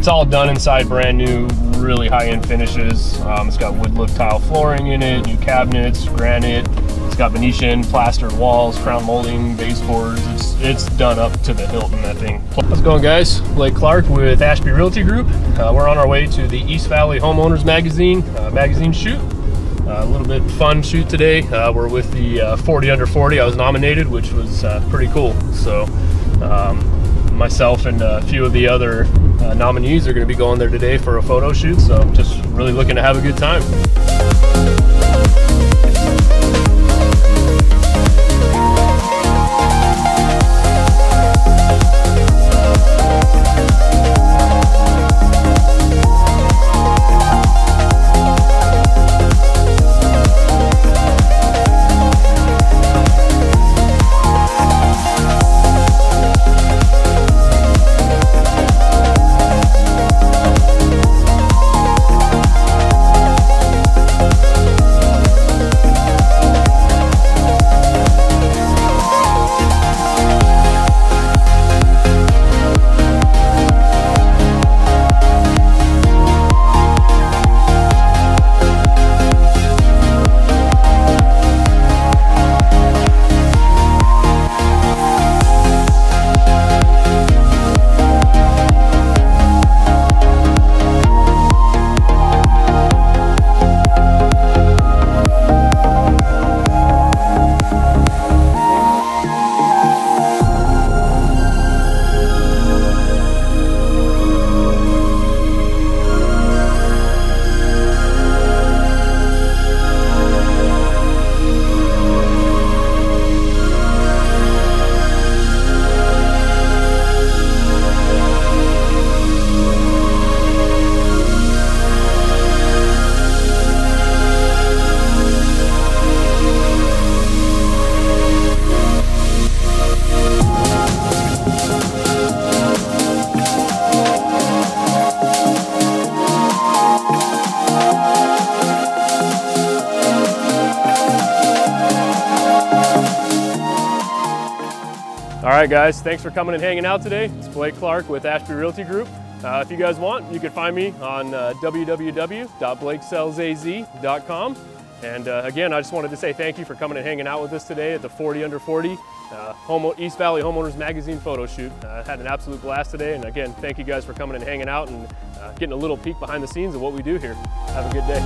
It's all done inside brand new, really high-end finishes. Um, it's got wood look tile flooring in it, new cabinets, granite. It's got Venetian plastered walls, crown molding, baseboards. It's it's done up to the hilt in that thing. How's it going, guys? Blake Clark with Ashby Realty Group. Uh, we're on our way to the East Valley Homeowners Magazine uh, magazine shoot. Uh, a little bit fun shoot today. Uh, we're with the uh, 40 under 40. I was nominated, which was uh, pretty cool. So um, myself and a few of the other uh, nominees are going to be going there today for a photo shoot. So just really looking to have a good time. Right, guys, thanks for coming and hanging out today. It's Blake Clark with Ashby Realty Group. Uh, if you guys want, you can find me on uh, www.blakesellsaz.com. And uh, again, I just wanted to say thank you for coming and hanging out with us today at the 40 Under 40 uh, Home East Valley Homeowners Magazine photo shoot. Uh, had an absolute blast today, and again, thank you guys for coming and hanging out and uh, getting a little peek behind the scenes of what we do here. Have a good day.